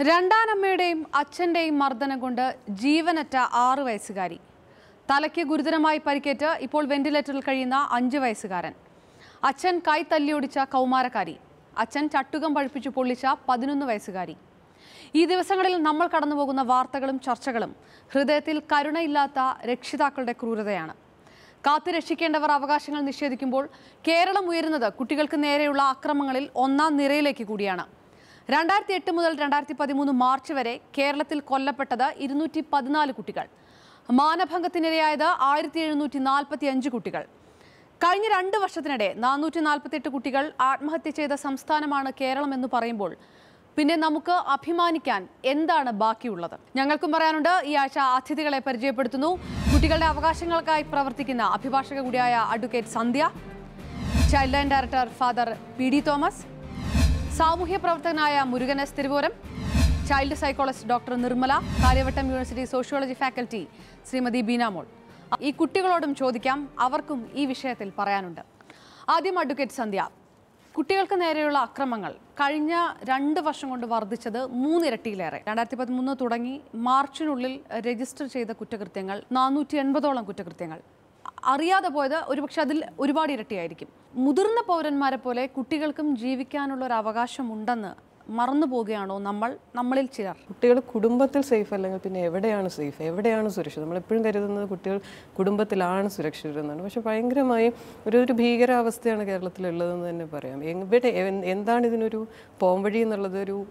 രണ്ടാനമ്മയുടെയും അച്ഛന്റെയും മർദ്ദനം കൊണ്ട് ജീവനറ്റ ആറു വയസ്സുകാരി. തലയ്ക്ക് ഗുരുതരമായി പരിക്കേറ്റ് ഇപ്പോൾ വെന്റിലേറ്ററിൽ കഴിയുന്ന അഞ്ച് വയസ്സുകാരൻ. അച്ഛൻ കൈ തല്ലിയൊടിച്ച കൗമാരക്കാരി. അച്ഛൻ ചട്ടുകം പഴുപ്പിച്ചു പൊള്ളിച്ച പതിനൊന്ന് വയസ്സുകാരി. ഈ ദിവസങ്ങളിൽ നമ്മൾ കടന്നുപോകുന്ന വാർത്തകളും ചർച്ചകളും ഹൃദയത്തിൽ കരുണയില്ലാത്ത രക്ഷിതാക്കളുടെ ക്രൂരതയാണ്. കാത്തു രക്ഷിക്കേണ്ടവർ അവകാശങ്ങൾ നിഷേധിക്കുമ്പോൾ കേരളം ഉയരുന്നത് കുട്ടികൾക്ക് നേരെയുള്ള അക്രമങ്ങളിൽ ഒന്നാം നിരയിലേക്ക് കൂടിയാണ്. രണ്ടായിരത്തി എട്ട് മുതൽ രണ്ടായിരത്തി പതിമൂന്ന് മാർച്ച് വരെ കേരളത്തിൽ കൊല്ലപ്പെട്ടത് ഇരുന്നൂറ്റി പതിനാല് കുട്ടികൾ. മാനഭംഗത്തിനിരയായത് ആയിരത്തി എഴുന്നൂറ്റി നാൽപ്പത്തി അഞ്ച് കുട്ടികൾ. കഴിഞ്ഞ രണ്ട് വർഷത്തിനിടെ നാനൂറ്റി നാൽപ്പത്തെട്ട് കുട്ടികൾ ആത്മഹത്യ ചെയ്ത സംസ്ഥാനമാണ് കേരളം എന്ന് പറയുമ്പോൾ പിന്നെ നമുക്ക് അഭിമാനിക്കാൻ എന്താണ് ബാക്കിയുള്ളത്? ഞങ്ങൾക്കും പറയാനുണ്ട് ഈ ആഴ്ച അതിഥികളെ പരിചയപ്പെടുത്തുന്നു. കുട്ടികളുടെ അവകാശങ്ങൾക്കായി പ്രവർത്തിക്കുന്ന അഭിഭാഷക കൂടിയായ advocate Sandhya. Child line director father P D Thomas. സാമൂഹ്യ പ്രവർത്തകനായ മുരുകനസ് തിരുവോരം child psychologist doctor Nirmala Kariavattom university sociology faculty Srimathi Beenamol. ഈ കുട്ടികളോടും ചോദിക്കാം അവർക്കും ഈ വിഷയത്തിൽ പറയാനുണ്ട്. ആദ്യം അഡ്വക്കേറ്റ് സന്ധ്യ കുട്ടികൾക്ക് നേരെയുള്ള അക്രമങ്ങൾ കഴിഞ്ഞ രണ്ട് വർഷം കൊണ്ട് വർദ്ധിച്ചത് മൂന്നിരട്ടിയിലേറെ. രണ്ടായിരത്തി പതിമൂന്ന് തുടങ്ങി മാർച്ചിനുള്ളിൽ രജിസ്റ്റർ ചെയ്ത കുറ്റകൃത്യങ്ങൾ നാനൂറ്റി എൺപതോളം കുറ്റകൃത്യങ്ങൾ. അറിയാതെ പോയത് ഒരുപക്ഷെ അതിൽ ഒരുപാട് ഇരട്ടിയായിരിക്കും. മുതിർന്ന പൗരന്മാരെ പോലെ കുട്ടികൾക്കും ജീവിക്കാനുള്ള ഒരു അവകാശമുണ്ടെന്ന് മറന്നു പോവുകയാണോ നമ്മൾ നമ്മളിൽ ചിലർ? കുട്ടികൾ കുടുംബത്തിൽ സേഫ് അല്ലെങ്കിൽ പിന്നെ എവിടെയാണ് സേഫ്? എവിടെയാണ് സുരക്ഷിതം? നമ്മൾ എപ്പോഴും കരുതുന്നത് കുട്ടികൾ കുടുംബത്തിലാണ് സുരക്ഷിതരെന്നാണ് പക്ഷെ ഭയങ്കരമായി ഒരു ഒരു ഭീകരാവസ്ഥയാണ് കേരളത്തിലുള്ളതെന്ന് തന്നെ പറയാം. എവിടെ എന്താണ് ഇതിനൊരു പോംവഴി എന്നുള്ളത് ഒരു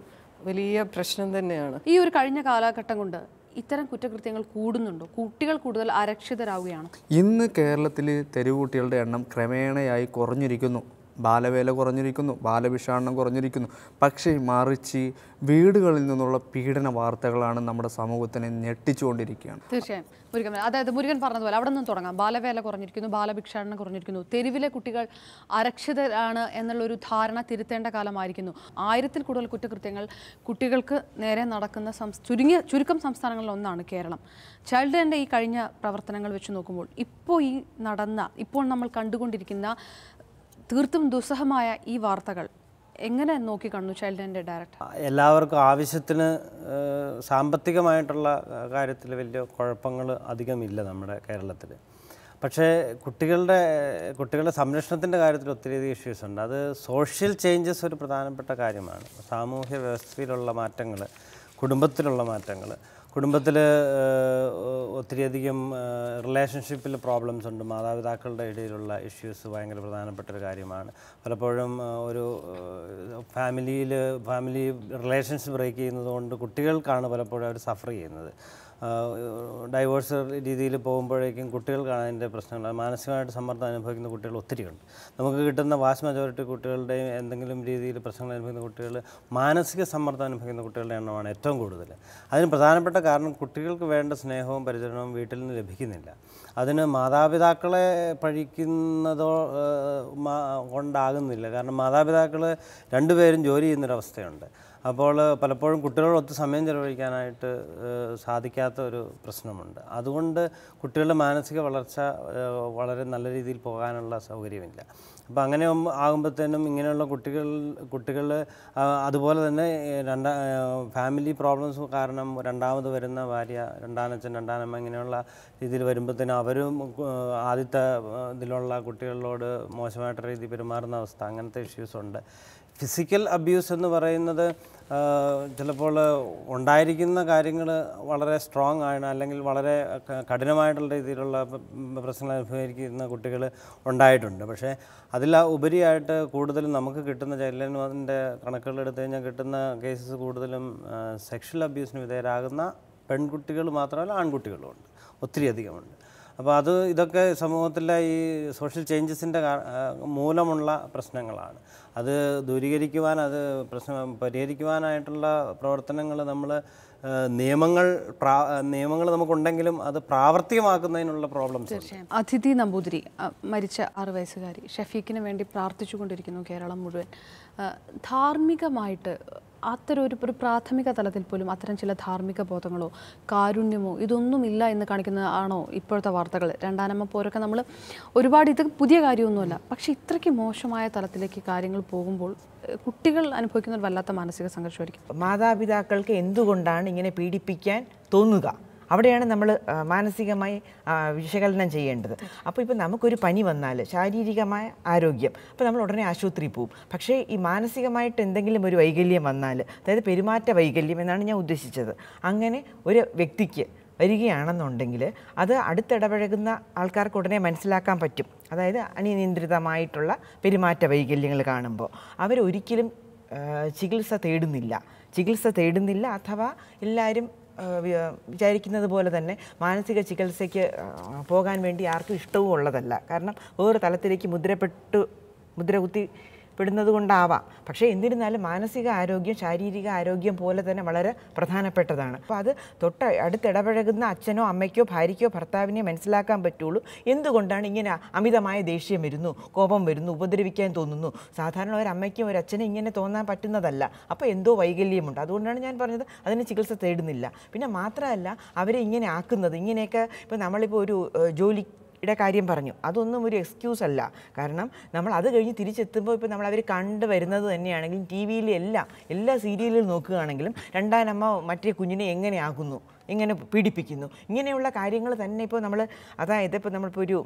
വലിയ പ്രശ്നം തന്നെയാണ്. ഈ ഒരു കഴിഞ്ഞ കാലഘട്ടം കൊണ്ട് ഇത്തരം കുറ്റകൃത്യങ്ങൾ കൂടുന്നുണ്ടോ? കുട്ടികൾ കൂടുതൽ അരക്ഷിതരാവുകയാണ്? ഇന്ന് കേരളത്തിൽ തെരുവുകുട്ടികളുടെ എണ്ണം ക്രമേണയായി കുറഞ്ഞിരിക്കുന്നു. ബാലവേല കുറഞ്ഞിരിക്കുന്നു ബാലഭിഷാടനം കുറഞ്ഞിരിക്കുന്നു. പക്ഷേ മറിച്ച് വീടുകളിൽ നിന്നുള്ള പീഡന വാർത്തകളാണ് നമ്മുടെ സമൂഹത്തിനെ ഞെട്ടിച്ചുകൊണ്ടിരിക്കുകയാണ്. തീർച്ചയായും. മുരുകൻ അതായത് മുരുകൻ പറഞ്ഞതുപോലെ അവിടെ നിന്ന് തുടങ്ങാം. ബാലവേല കുറഞ്ഞിരിക്കുന്നു ബാലഭിക്ഷാടനം കുറഞ്ഞിരിക്കുന്നു. തെരുവിലെ കുട്ടികൾ അരക്ഷിതരാണ് എന്നുള്ളൊരു ധാരണ തിരുത്തേണ്ട കാലമായിരിക്കുന്നു. ആയിരത്തിൽ കൂടുതൽ കുറ്റകൃത്യങ്ങൾ കുട്ടികൾക്ക് നേരെ നടക്കുന്ന ചുരുങ്ങിയ ചുരുക്കം സംസ്ഥാനങ്ങളിൽ ഒന്നാണ് കേരളം. ചൈൽഡ് ഈ കഴിഞ്ഞ പ്രവർത്തനങ്ങൾ വെച്ച് നോക്കുമ്പോൾ ഇപ്പോൾ ഈ നടന്ന ഇപ്പോൾ നമ്മൾ കണ്ടുകൊണ്ടിരിക്കുന്ന തീർത്തും ദുസ്സഹമായ ഈ വാർത്തകൾ എങ്ങനെ നോക്കി കാണുന്നു ചൈൽഡിന്റെ ഡയറക്ടർ? എല്ലാവർക്കും ആവശ്യത്തിന് സാമ്പത്തികമായിട്ടുള്ള കാര്യത്തിൽ വലിയ കുഴപ്പങ്ങൾ അധികമില്ല നമ്മുടെ കേരളത്തിൽ. പക്ഷേ കുട്ടികളുടെ കുട്ടികളുടെ സംരക്ഷണത്തിന്റെ കാര്യത്തിൽ ഒത്തിരിയധികം ഇഷ്യൂസ് ഉണ്ട്. അത് സോഷ്യൽ ചേഞ്ചസ് ഒരു പ്രധാനപ്പെട്ട കാര്യമാണ്. സാമൂഹ്യ വ്യവസ്ഥയിലുള്ള മാറ്റങ്ങൾ കുടുംബത്തിലുള്ള മാറ്റങ്ങൾ. കുടുംബത്തിൽ ഒത്തിരിയധികം റിലേഷൻഷിപ്പിൽ പ്രോബ്ലംസ് ഉണ്ട്. മാതാപിതാക്കളുടെ ഇടയിലുള്ള ഇഷ്യൂസ് ഭയങ്കര പ്രധാനപ്പെട്ട ഒരു കാര്യമാണ്. പലപ്പോഴും ഒരു ഫാമിലിയിൽ ഫാമിലി റിലേഷൻസ് ബ്രേക്ക് ചെയ്യുന്നത് കൊണ്ട് കുട്ടികൾക്കാണ് പലപ്പോഴും അവർ സഫർ ചെയ്യുന്നത്. ഡൈവേഴ്സ് രീതിയിൽ പോകുമ്പോഴേക്കും കുട്ടികൾക്കാണ് അതിന്റെ പ്രശ്നങ്ങൾ മാനസികമായിട്ട് സമ്മർദ്ദം അനുഭവിക്കുന്ന കുട്ടികൾ ഒത്തിരിയുണ്ട് നമുക്ക് കിട്ടുന്ന വാസ്റ്റ് മെജോറിറ്റി കുട്ടികളുടെയും എന്തെങ്കിലും രീതിയിൽ പ്രശ്നങ്ങൾ അനുഭവിക്കുന്ന കുട്ടികൾ മാനസിക സമ്മർദ്ദം അനുഭവിക്കുന്ന കുട്ടികളുടെ എണ്ണമാണ് ഏറ്റവും കൂടുതൽ. അതിന് പ്രധാനപ്പെട്ട കാരണം കുട്ടികൾക്ക് വേണ്ട സ്നേഹവും പരിചരണവും വീട്ടിൽ നിന്ന് ലഭിക്കുന്നില്ല. അതിന് മാതാപിതാക്കളെ പഴിക്കുന്നതോ കൊണ്ടാകുന്നില്ല. കാരണം മാതാപിതാക്കൾ രണ്ടുപേരും ജോലി ചെയ്യുന്നൊരവസ്ഥയുണ്ട്. അപ്പോൾ പലപ്പോഴും കുട്ടികളോടൊത്ത് സമയം ചെലവഴിക്കാനായിട്ട് സാധിക്കാത്ത ഒരു പ്രശ്നമുണ്ട്. അതുകൊണ്ട് കുട്ടികളുടെ മാനസിക വളർച്ച വളരെ നല്ല രീതിയിൽ പോകാനുള്ള സൗകര്യമില്ല. അപ്പോൾ അങ്ങനെ ആകുമ്പ- ആകുമ്പോഴത്തേനും ഇങ്ങനെയുള്ള കുട്ടികൾ കുട്ടികൾ അതുപോലെ തന്നെ രണ്ടാ ഫാമിലി പ്രോബ്ലംസ് കാരണം രണ്ടാമത് വരുന്ന ഭാര്യ രണ്ടാനച്ഛൻ രണ്ടാനമ്മ ഇങ്ങനെയുള്ള രീതിയിൽ വരുമ്പോഴത്തേനും അവരും ആദ്യത്തെ ഇതിലുള്ള കുട്ടികളോട് മോശമായിട്ട് രീതി പെരുമാറുന്ന അവസ്ഥ അങ്ങനത്തെ ഇഷ്യൂസ് ഉണ്ട്. ഫിസിക്കൽ അബ്യൂസ് എന്ന് പറയുന്നത് ചിലപ്പോൾ ഉണ്ടായിരിക്കുന്ന കാര്യങ്ങൾ വളരെ സ്ട്രോങ് ആണ് അല്ലെങ്കിൽ വളരെ കഠിനമായിട്ടുള്ള രീതിയിലുള്ള പ്രശ്നങ്ങൾ അനുഭവിക്കുന്ന കുട്ടികൾ ഉണ്ടായിട്ടുണ്ട്. പക്ഷേ അതിൽ ഉപരിയായിട്ട് കൂടുതലും നമുക്ക് കിട്ടുന്ന ചൈൽഡ് ലൈനിന്റെ കണക്കുകൾ എടുത്തു കഴിഞ്ഞാൽ കിട്ടുന്ന കേസസ് കൂടുതലും സെക്ഷൽ അബ്യൂസിന് വിധേയരാകുന്ന പെൺകുട്ടികൾ മാത്രമല്ല ആൺകുട്ടികളുമുണ്ട് ഒത്തിരി അധികമുണ്ട് അപ്പോൾ അത് ഇതൊക്കെ സമൂഹത്തിലെ ഈ സോഷ്യൽ ചേഞ്ചസിന്റെ മൂലമുള്ള പ്രശ്നങ്ങളാണ്. അത് ദൂരീകരിക്കുവാൻ അത് പ്രശ്നം പരിഹരിക്കുവാനായിട്ടുള്ള പ്രവർത്തനങ്ങൾ നമ്മൾ നിയമങ്ങൾ നിയമങ്ങൾ നമുക്കുണ്ടെങ്കിലും അത് പ്രാവർത്തികമാക്കുന്നതിനുള്ള പ്രോബ്ലംസ് അതിഥി നമ്പൂതിരി മരിച്ച ആറ് വയസ്സുകാരി ഷഫീഖിന് വേണ്ടി പ്രാർത്ഥിച്ചുകൊണ്ടിരിക്കുന്നു കേരളം മുഴുവൻ. ധാർമ്മികമായിട്ട് അത്തരം ഒരു ഒരു പ്രാഥമിക തലത്തിൽ പോലും അത്തരം ചില ധാർമ്മിക ബോധങ്ങളോ കാരുണ്യമോ ഇതൊന്നുമില്ല എന്ന് കാണിക്കുന്ന ആണോ ഇപ്പോഴത്തെ വാർത്തകൾ? രണ്ടാനമ്മ പോരൊക്കെ നമ്മൾ ഒരുപാട് ഇത് പുതിയ കാര്യമൊന്നുമല്ല. പക്ഷേ ഇത്രയ്ക്ക് മോശമായ തലത്തിലേക്ക് കാര്യങ്ങൾ പോകുമ്പോൾ കുട്ടികൾ അനുഭവിക്കുന്ന ഒരു വല്ലാത്ത മാനസിക സംഘർഷമായിരിക്കും. മാതാപിതാക്കൾക്ക് എന്തുകൊണ്ടാണ് ഇങ്ങനെ പീഡിപ്പിക്കാൻ തോന്നുക? അവിടെയാണ് നമ്മൾ മാനസികമായി വിശകലനം ചെയ്യേണ്ടത്. അപ്പോൾ ഇപ്പോൾ നമുക്കൊരു പനി വന്നാൽ ശാരീരികമായ ആരോഗ്യം അപ്പോൾ നമ്മൾ ഉടനെ ആശുപത്രിയിൽ പോകും. പക്ഷേ ഈ മാനസികമായിട്ട് എന്തെങ്കിലും ഒരു വൈകല്യം വന്നാൽ അതായത് പെരുമാറ്റ വൈകല്യം എന്നാണ് ഞാൻ ഉദ്ദേശിച്ചത്. അങ്ങനെ ഒരു വ്യക്തിക്ക് വരികയാണെന്നുണ്ടെങ്കിൽ അത് അടുത്തിടപഴകുന്ന ആൾക്കാർക്ക് ഉടനെ മനസ്സിലാക്കാൻ പറ്റും. അതായത് അനിയന്ത്രിതമായിട്ടുള്ള പെരുമാറ്റ വൈകല്യങ്ങൾ കാണുമ്പോൾ അവരൊരിക്കലും ചികിത്സ തേടുന്നില്ല. ചികിത്സ തേടുന്നില്ല അഥവാ എല്ലാവരും വിചാരിക്കുന്നത് പോലെ തന്നെ മാനസിക ചികിത്സയ്ക്ക് പോകാൻ വേണ്ടി ആർക്കും ഇഷ്ടവും ഉള്ളതല്ല കാരണം വേറൊരു തലത്തിലേക്ക് മുദ്രപ്പെട്ടു മുദ്ര കുത്തി പെടുന്നത് കൊണ്ടാവാം. പക്ഷേ എന്നിരുന്നാലും മാനസിക ആരോഗ്യം ശാരീരിക ആരോഗ്യം പോലെ തന്നെ വളരെ പ്രധാനപ്പെട്ടതാണ്. അപ്പോൾ അത് തൊട്ട് അടുത്തിടപഴകുന്ന അച്ഛനോ അമ്മയ്ക്കോ ഭാര്യയ്ക്കോ ഭർത്താവിനെ മനസ്സിലാക്കാൻ പറ്റുള്ളൂ. എന്തുകൊണ്ടാണ് ഇങ്ങനെ അമിതമായ ദേഷ്യം വരുന്നു കോപം വരുന്നു ഉപദ്രവിക്കാൻ തോന്നുന്നു? സാധാരണ ഒരു അമ്മയ്ക്കും ഒരു അച്ഛനും ഇങ്ങനെ തോന്നാൻ പറ്റുന്നതല്ല. അപ്പോൾ എന്തോ വൈകല്യമുണ്ട്. അതുകൊണ്ടാണ് ഞാൻ പറഞ്ഞത് അതിന് ചികിത്സ തേടുന്നില്ല. പിന്നെ മാത്രമല്ല അവരെ ഇങ്ങനെ ആക്കുന്നത് ഇങ്ങനെയൊക്കെ ഇപ്പോൾ നമ്മളിപ്പോൾ ഒരു ജോലി യുടെ കാര്യം പറഞ്ഞു. അതൊന്നും ഒരു എക്സ്ക്യൂസ് അല്ല. കാരണം നമ്മൾ അത് കഴിഞ്ഞ് തിരിച്ചെത്തുമ്പോൾ ഇപ്പോൾ നമ്മൾ അവർ കണ്ടു വരുന്നത് തന്നെയാണെങ്കിലും ടി വിയിൽ എല്ലാ എല്ലാ സീരിയലിൽ നോക്കുകയാണെങ്കിലും രണ്ടാനമ്മ മറ്റേ കുഞ്ഞിനെ എങ്ങനെയാകുന്നു എങ്ങനെ പീഡിപ്പിക്കുന്നു. ഇങ്ങനെയുള്ള കാര്യങ്ങൾ തന്നെ ഇപ്പോൾ നമ്മൾ അതായത് ഇപ്പോൾ നമ്മളിപ്പോൾ ഒരു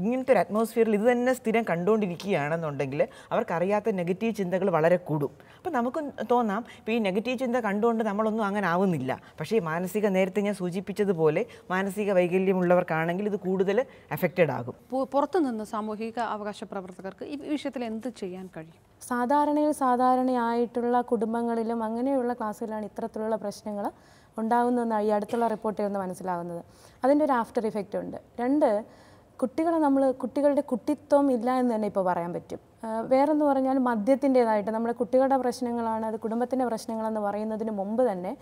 ഇങ്ങനത്തെ ഒരു അറ്റ്മോസ്ഫിയറിൽ ഇത് തന്നെ സ്ഥിരം കണ്ടുകൊണ്ടിരിക്കുകയാണെന്നുണ്ടെങ്കിൽ അവർക്കറിയാത്ത നെഗറ്റീവ് ചിന്തകൾ വളരെ കൂടും. അപ്പോൾ നമുക്ക് തോന്നാം ഇപ്പോൾ ഈ നെഗറ്റീവ് ചിന്ത കണ്ടുകൊണ്ട് നമ്മളൊന്നും അങ്ങനെ ആവുന്നില്ല. പക്ഷേ ഈ മാനസിക നേരത്തെ ഞാൻ സൂചിപ്പിച്ചതുപോലെ മാനസിക വൈകല്യമുള്ളവർക്കാണെങ്കിൽ ഇത് കൂടുതൽ എഫക്റ്റഡ് ആകും. പുറത്തുനിന്ന് സാമൂഹിക അവകാശ പ്രവർത്തകർക്ക് ഈ വിഷയത്തിൽ എന്ത് ചെയ്യാൻ കഴിയും? സാധാരണയിൽ സാധാരണയായിട്ടുള്ള കുടുംബങ്ങളിലും അങ്ങനെയുള്ള ക്ലാസ്സുകളിലാണ് ഇത്തരത്തിലുള്ള പ്രശ്നങ്ങൾ. ഉണ്ടാകുന്നതെന്നാണ് ഈ അടുത്തുള്ള റിപ്പോർട്ടിൽ നിന്ന് മനസ്സിലാകുന്നത്. അതിന്റെ ഒരു ആഫ്റ്റർ ഇഫക്റ്റ് ഉണ്ട്. രണ്ട് കുട്ടികളെ നമ്മൾ കുട്ടികളുടെ കുട്ടിത്വം ഇല്ല എന്ന് തന്നെ ഇപ്പോൾ പറയാൻ പറ്റും. വേറെന്ന് പറഞ്ഞാൽ മദ്യത്തിന്റേതായിട്ട് നമ്മുടെ കുട്ടികളുടെ പ്രശ്നങ്ങളാണ് അത് കുടുംബത്തിന്റെ പ്രശ്നങ്ങളെന്ന് പറയുന്നതിന് മുമ്പ് തന്നെ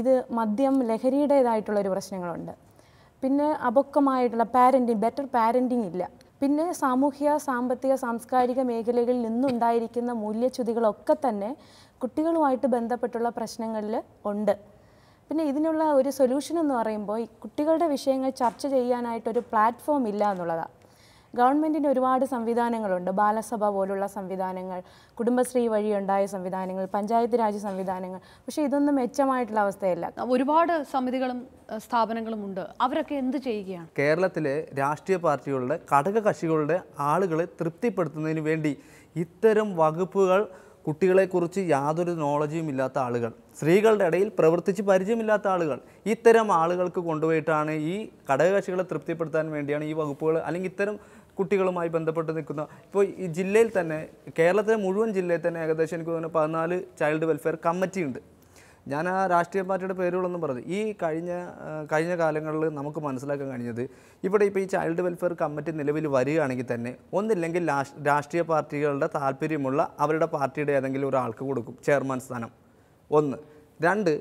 ഇത് മദ്യം ലഹരിയുടേതായിട്ടുള്ളൊരു പ്രശ്നങ്ങളുണ്ട്. പിന്നെ അപക്വമായിട്ടുള്ള പാരന്റിങ് ബെറ്റർ പാരന്റിങ് ഇല്ല. പിന്നെ സാമൂഹ്യ സാമ്പത്തിക സാംസ്കാരിക മേഖലകളിൽ നിന്നുണ്ടായിരിക്കുന്ന മൂല്യച്യുതികളൊക്കെ തന്നെ കുട്ടികളുമായിട്ട് ബന്ധപ്പെട്ടുള്ള പ്രശ്നങ്ങളിൽ ഉണ്ട്. പിന്നെ ഇതിനുള്ള ഒരു സൊല്യൂഷൻ എന്ന് പറയുമ്പോൾ ഈ കുട്ടികളുടെ വിഷയങ്ങൾ ചർച്ച ചെയ്യാനായിട്ടൊരു പ്ലാറ്റ്ഫോം ഇല്ല എന്നുള്ളതാണ് ഗവൺമെന്റിന് ഒരുപാട് സംവിധാനങ്ങളുണ്ട്. ബാലസഭ പോലുള്ള സംവിധാനങ്ങൾ കുടുംബശ്രീ വഴി ഉണ്ടായ സംവിധാനങ്ങൾ പഞ്ചായത്ത് രാജ് സംവിധാനങ്ങൾ. പക്ഷേ ഇതൊന്നും മെച്ചമായിട്ടുള്ള അവസ്ഥയല്ല. ഒരുപാട് സമിതികളും സ്ഥാപനങ്ങളും ഉണ്ട്. അവരൊക്കെ എന്ത് ചെയ്യുകയാണ്? കേരളത്തിലെ രാഷ്ട്രീയ പാർട്ടികളുടെ ഘടകകക്ഷികളുടെ ആളുകളെ തൃപ്തിപ്പെടുത്തുന്നതിന് വേണ്ടി ഇത്തരം വകുപ്പുകൾ കുട്ടികളെക്കുറിച്ച് യാതൊരു നോളജും ഇല്ലാത്ത ആളുകൾ. സ്ത്രീകളുടെ ഇടയിൽ പ്രവർത്തിച്ച് പരിചയമില്ലാത്ത ആളുകൾ. ഇത്തരം ആളുകൾക്ക് കൊണ്ടുപോയിട്ടാണ് ഈ ഘടകകക്ഷികളെ തൃപ്തിപ്പെടുത്താൻ വേണ്ടിയാണ് ഈ വകുപ്പുകൾ അല്ലെങ്കിൽ ഇത്തരം കുട്ടികളുമായി ബന്ധപ്പെട്ട് നിൽക്കുന്ന. ഇപ്പോൾ ഈ ജില്ലയിൽ തന്നെ കേരളത്തിലെ മുഴുവൻ ജില്ലയിൽ തന്നെ ഏകദേശം എനിക്ക് തോന്നുന്നു പതിനാല് ചൈൽഡ് വെൽഫെയർ കമ്മിറ്റി ഉണ്ട്. ഞാൻ ആ രാഷ്ട്രീയ പാർട്ടിയുടെ പേരുകളൊന്നും പറഞ്ഞു ഈ കഴിഞ്ഞ കഴിഞ്ഞ കാലങ്ങളിൽ നമുക്ക് മനസ്സിലാക്കാൻ കഴിഞ്ഞത് ഇവിടെ ഇപ്പോൾ ഈ ചൈൽഡ് വെൽഫെയർ കമ്മിറ്റി നിലവിൽ വരികയാണെങ്കിൽ തന്നെ ഒന്നില്ലെങ്കിൽ രാഷ്ട്രീയ പാർട്ടികളുടെ താല്പര്യമുള്ള അവരുടെ പാർട്ടിയുടെ ഏതെങ്കിലും ഒരാൾക്ക് കൊടുക്കും ചെയർമാൻ സ്ഥാനം. ഒന്ന്. രണ്ട്.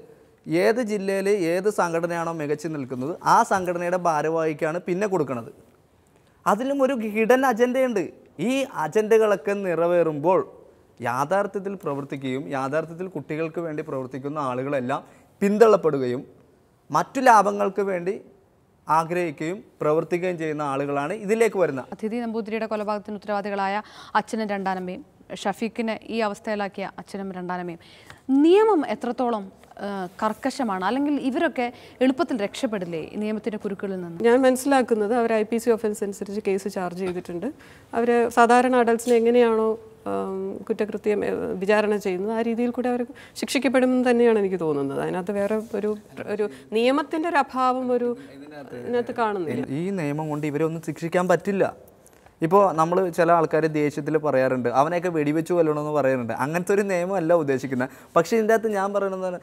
ഏത് ജില്ലയിൽ ഏത് സംഘടനയാണോ മികച്ചു നിൽക്കുന്നത് ആ സംഘടനയുടെ ഭാരവാഹിക്കാണ് പിന്നെ കൊടുക്കുന്നത് അതിലും ഒരു ഹിഡൻ അജണ്ടയുണ്ട്. ഈ അജണ്ടകളൊക്കെ നിറവേറുമ്പോൾ യാഥാർത്ഥ്യത്തിൽ പ്രവർത്തിക്കുകയും യാഥാർത്ഥ്യത്തിൽ കുട്ടികൾക്ക് വേണ്ടി പ്രവർത്തിക്കുന്ന ആളുകളെല്ലാം പിന്തള്ളപ്പെടുകയും മറ്റു ലാഭങ്ങൾക്ക് വേണ്ടി ആഗ്രഹിക്കുകയും പ്രവർത്തിക്കുകയും ചെയ്യുന്ന ആളുകളാണ് ഇതിലേക്ക് വരുന്നത്. അതിഥി നമ്പൂതിരിയുടെ കൊലപാതകത്തിന് ഉത്തരവാദികളായ അച്ഛനും രണ്ടാനമ്മയും ഷഫീഖിനെ ഈ അവസ്ഥയിലാക്കിയ അച്ഛനും രണ്ടാനമ്മയും. നിയമം എത്രത്തോളം കർക്കശമാണ്? അല്ലെങ്കിൽ ഇവരൊക്കെ എളുപ്പത്തിൽ രക്ഷപ്പെടില്ലേ നിയമത്തിന്റെ നിയമത്തിന്റെ കുരുക്കളിൽ നിന്ന്? ഞാൻ മനസ്സിലാക്കുന്നത് അവർ ഐ പി സി ഒഫൻസ് അനുസരിച്ച് കേസ് ചാർജ് ചെയ്തിട്ടുണ്ട്. അവർ സാധാരണ അഡൽസിനെ എങ്ങനെയാണോ കുറ്റകൃത്യം വിചാരണ ചെയ്യുന്നത് ആ രീതിയിൽ കൂടെ അവർ ശിക്ഷിക്കപ്പെടുമെന്ന് തന്നെയാണ് എനിക്ക് തോന്നുന്നത്. അതിനകത്ത് വേറെ ഒരു ഒരു നിയമത്തിന്റെ ഒരു അഭാവം ഒരു ഇതിനകത്ത് കാണുന്നില്ല. ഈ നിയമം കൊണ്ട് ഇവരെ ഒന്നും ശിക്ഷിക്കാൻ പറ്റില്ല. ഇപ്പോൾ നമ്മൾ ചില ആൾക്കാർ ദേഷ്യത്തിൽ പറയാറുണ്ട് അവനെയൊക്കെ വെടിവെച്ച് കൊല്ലണമെന്ന് പറയാറുണ്ട്. അങ്ങനത്തെ ഒരു നിയമമല്ല ഉദ്ദേശിക്കുന്നത്. പക്ഷേ ഇതിന്റെ അകത്ത് ഞാൻ പറയുന്നത്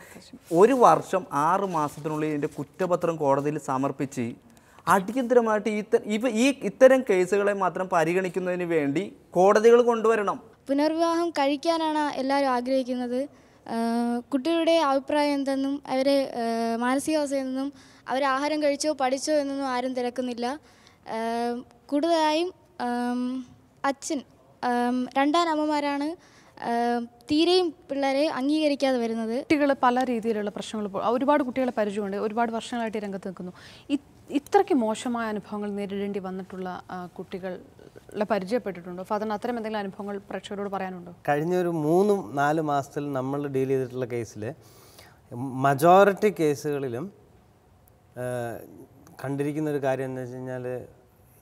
ഒരു വർഷം ആറ് മാസത്തിനുള്ളിൽ ഇതിന്റെ കുറ്റപത്രം കോടതിയിൽ സമർപ്പിച്ച് അടിയന്തരമായിട്ട് ഈ ഇവ ഈ ഇത്തരം കേസുകളെ മാത്രം പരിഗണിക്കുന്നതിന് വേണ്ടി കോടതികൾ കൊണ്ടുവരണം. പുനർവിവാഹം കഴിക്കാനാണ് എല്ലാവരും ആഗ്രഹിക്കുന്നത്. കുട്ടികളുടെ അഭിപ്രായം എന്തെന്നും അവരെ മാനസികാവസ്ഥ എന്തെന്നും അവർ ആഹാരം കഴിച്ചോ പഠിച്ചോ എന്നൊന്നും ആരും തിരക്കുന്നില്ല. കൂടുതലായും അച്ഛൻ രണ്ടാനമ്മമാരാണ് തീരെയും പിള്ളേരെ അംഗീകരിക്കാതെ വരുന്നത് കുട്ടികൾ പല രീതിയിലുള്ള പ്രശ്നങ്ങൾ ഒരുപാട് കുട്ടികളെ പരിചയമുണ്ട് ഒരുപാട് വർഷങ്ങളായിട്ട് ഈ രംഗത്ത് നിൽക്കുന്നു. ഇ- ഇത്രയ്ക്ക് മോശമായ അനുഭവങ്ങൾ നേരിടേണ്ടി വന്നിട്ടുള്ള കുട്ടികൾ കുട്ടികളെ പരിചയപ്പെട്ടിട്ടുണ്ടോ? ഫാദറിന് അത്തരം എന്തെങ്കിലും അനുഭവങ്ങൾ പ്രേക്ഷകരോട് പറയാനുണ്ടോ? കഴിഞ്ഞ ഒരു മൂന്നും നാല് മാസത്തിൽ നമ്മൾ ഡീൽ ചെയ്തിട്ടുള്ള കേസിൽ മജോറിറ്റി കേസുകളിലും കണ്ടിരിക്കുന്ന ഒരു കാര്യം എന്ന് വെച്ച് കഴിഞ്ഞാൽ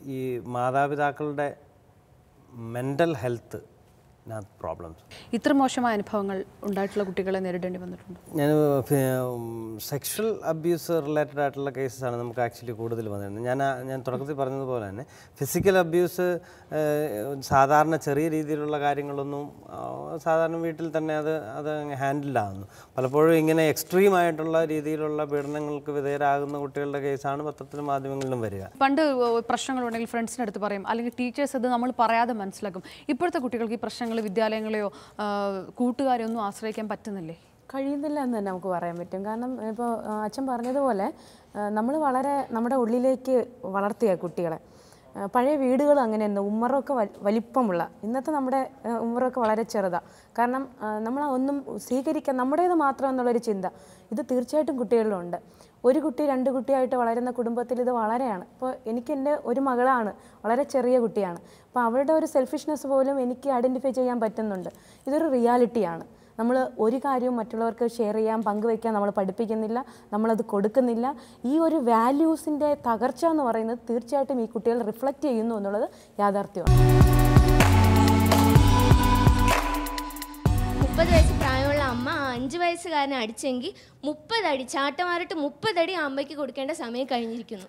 ഈ മാതാപിതാക്കളുടെ മെന്റൽ ഹെൽത്ത് പ്രോബ്ലംസ് ഇത്ര മോശമായ അനുഭവങ്ങൾ ഉണ്ടായിട്ടുള്ള കുട്ടികളെ നേരിടേണ്ടി വന്നിട്ടുണ്ട്. ഞാൻ സെക്ഷൽ അബ്യൂസ് റിലേറ്റഡ് ആയിട്ടുള്ള കേസസാണ് നമുക്ക് ആക്ച്വലി കൂടുതൽ വന്നിരുന്നത്. ഞാൻ ഞാൻ തുടക്കത്തിൽ പറഞ്ഞതുപോലെ തന്നെ ഫിസിക്കൽ അബ്യൂസ് സാധാരണ ചെറിയ രീതിയിലുള്ള കാര്യങ്ങളൊന്നും സാധാരണ വീട്ടിൽ തന്നെ അത് അത് ഹാൻഡിൽ ആകുന്നു പലപ്പോഴും ഇങ്ങനെ എക്സ്ട്രീം ആയിട്ടുള്ള രീതിയിലുള്ള പീഡനങ്ങൾക്ക് വിധേയരാകുന്ന കുട്ടികളുടെ കേസാണ് പത്രത്തിലും മാധ്യമങ്ങളിലും വരിക. പണ്ട് പ്രശ്നങ്ങളുണ്ടെങ്കിൽ ഫ്രണ്ട്സിന്റെ അടുത്ത് പറയും അല്ലെങ്കിൽ ടീച്ചേഴ്സ് അത് നമ്മൾ പറയാതെ മനസ്സിലാക്കും. ഇപ്പോഴത്തെ കുട്ടികൾക്ക് ഈ പ്രശ്നങ്ങൾ വിദ്യാലയങ്ങളെയോ ആ, കൂട്ടുകാരെയോ ഒന്നും ആശ്രയിക്കാൻ പറ്റുന്നില്ലേ? കഴിയുന്നില്ല എന്ന് തന്നെ നമുക്ക് പറയാൻ പറ്റും. കാരണം ഇപ്പോൾ അച്ഛൻ പറഞ്ഞതുപോലെ നമ്മൾ വളരെ നമ്മുടെ ഉള്ളിലേക്ക് വളർത്തിയ കുട്ടികളെ. പഴയ വീടുകൾ അങ്ങനെയെന്ന് ഉമ്മറൊക്കെ വലിപ്പമുള്ള. ഇന്നത്തെ നമ്മുടെ ഉമ്മറൊക്കെ വളരെ ചെറുതാണ് കാരണം നമ്മൾ ഒന്നും സ്വീകരിക്കാൻ നമ്മുടേത് മാത്രം എന്നുള്ളൊരു ചിന്ത. ഇത് തീർച്ചയായിട്ടും കുട്ടികളിലുണ്ട്. ഒരു കുട്ടി രണ്ട് കുട്ടിയായിട്ട് വളരുന്ന കുടുംബത്തിൽ ഇത് വളരെയാണ്. ഇപ്പോൾ എനിക്ക് എന്റെ ഒരു മകളാണ് വളരെ ചെറിയ കുട്ടിയാണ്. അപ്പോൾ അവരുടെ ഒരു സെൽഫിഷ്നെസ് പോലും എനിക്ക് ഐഡന്റിഫൈ ചെയ്യാൻ പറ്റുന്നുണ്ട്. ഇതൊരു റിയാലിറ്റിയാണ് നമ്മൾ ഒരു കാര്യവും മറ്റുള്ളവർക്ക് ഷെയർ ചെയ്യാൻ പങ്കുവയ്ക്കാൻ നമ്മൾ പഠിപ്പിക്കുന്നില്ല നമ്മളത് കൊടുക്കുന്നില്ല. ഈ ഒരു വാല്യൂസിന്റെ തകർച്ച എന്ന് പറയുന്നത് തീർച്ചയായിട്ടും ഈ കുട്ടികൾ റിഫ്ലക്റ്റ് ചെയ്യുന്നു എന്നുള്ളത് യാഥാർത്ഥ്യമാണ്. മുപ്പത് വയസ്സ് പ്രായമുള്ള അമ്മ അഞ്ച് വയസ്സുകാരനെ അടിച്ചെങ്കിൽ മുപ്പതടി ചാട്ടമാരിട്ട് മുപ്പതടി അമ്മയ്ക്ക് കൊടുക്കേണ്ട സമയം കഴിഞ്ഞിരിക്കുന്നു.